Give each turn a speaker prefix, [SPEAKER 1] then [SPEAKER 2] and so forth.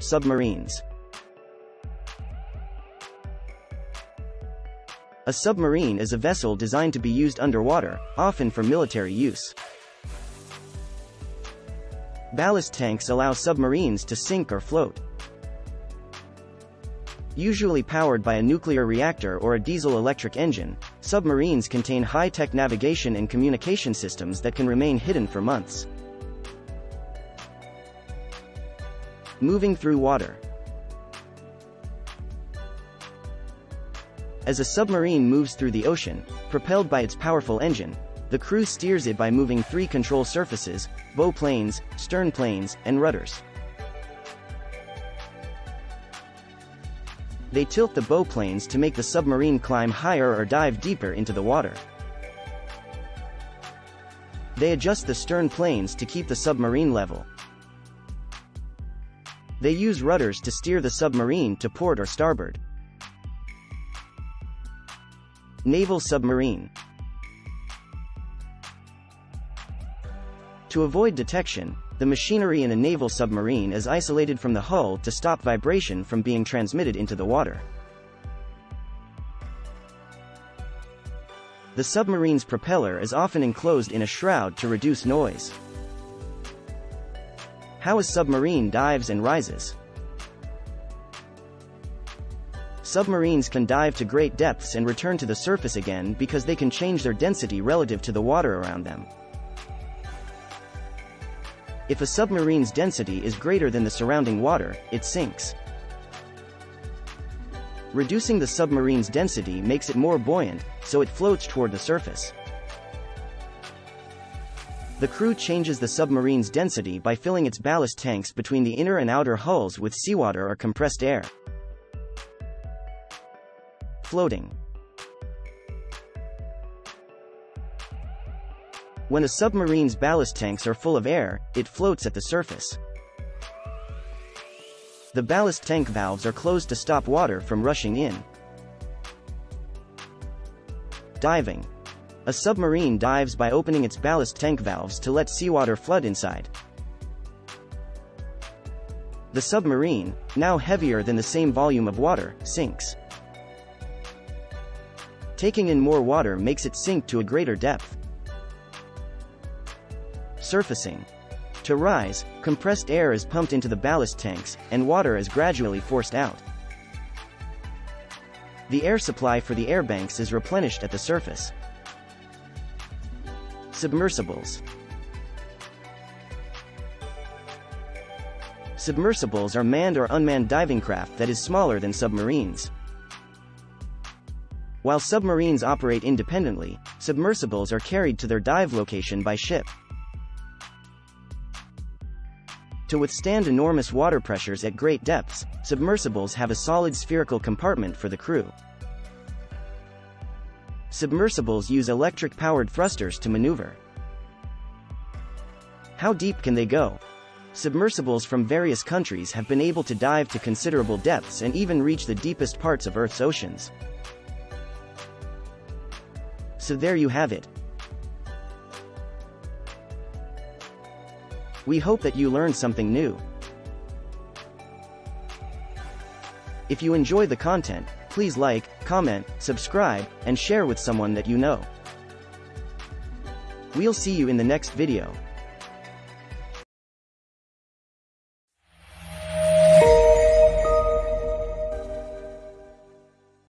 [SPEAKER 1] Submarines. A submarine is a vessel designed to be used underwater, often for military use. Ballast tanks allow submarines to sink or float. Usually powered by a nuclear reactor or a diesel-electric engine, submarines contain high-tech navigation and communication systems that can remain hidden for months. Moving through water. As a submarine moves through the ocean, propelled by its powerful engine, the crew steers it by moving three control surfaces, bow planes, stern planes, and rudders. They tilt the bow planes to make the submarine climb higher or dive deeper into the water. They adjust the stern planes to keep the submarine level. They use rudders to steer the submarine to port or starboard. Naval Submarine To avoid detection, the machinery in a naval submarine is isolated from the hull to stop vibration from being transmitted into the water. The submarine's propeller is often enclosed in a shroud to reduce noise. How a submarine dives and rises. Submarines can dive to great depths and return to the surface again because they can change their density relative to the water around them. If a submarine's density is greater than the surrounding water, it sinks. Reducing the submarine's density makes it more buoyant, so it floats toward the surface. The crew changes the submarine's density by filling its ballast tanks between the inner and outer hulls with seawater or compressed air. Floating When a submarine's ballast tanks are full of air, it floats at the surface. The ballast tank valves are closed to stop water from rushing in. Diving. A submarine dives by opening its ballast tank valves to let seawater flood inside. The submarine, now heavier than the same volume of water, sinks. Taking in more water makes it sink to a greater depth. Surfacing. To rise, compressed air is pumped into the ballast tanks, and water is gradually forced out. The air supply for the air banks is replenished at the surface. Submersibles. Submersibles are manned or unmanned diving craft that is smaller than submarines. While submarines operate independently, submersibles are carried to their dive location by ship. To withstand enormous water pressures at great depths, submersibles have a solid spherical compartment for the crew. Submersibles use electric-powered thrusters to maneuver. How deep can they go? Submersibles from various countries have been able to dive to considerable depths and even reach the deepest parts of Earth's oceans. So there you have it. We hope that you learned something new. If you enjoy the content, please like, comment, subscribe, and share with someone that you know. We'll see you in the next video.